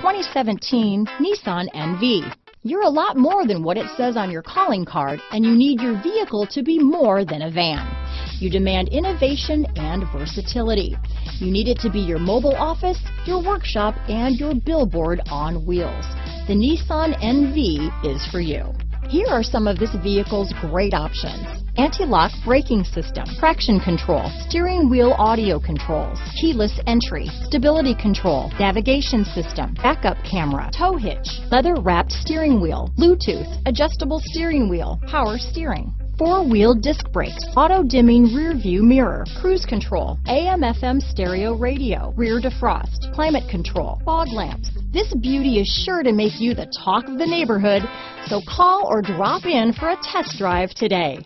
2017 Nissan NV. You're a lot more than what it says on your calling card, and you need your vehicle to be more than a van. You demand innovation and versatility. You need it to be your mobile office, your workshop, and your billboard on wheels. The Nissan NV is for you. Here are some of this vehicle's great options. Anti-lock braking system, traction control, steering wheel audio controls, keyless entry, stability control, navigation system, backup camera, tow hitch, leather wrapped steering wheel, Bluetooth, adjustable steering wheel, power steering, four-wheel disc brakes, auto-dimming rear view mirror, cruise control, AM FM stereo radio, rear defrost, climate control, fog lamps. This beauty is sure to make you the talk of the neighborhood, so call or drop in for a test drive today.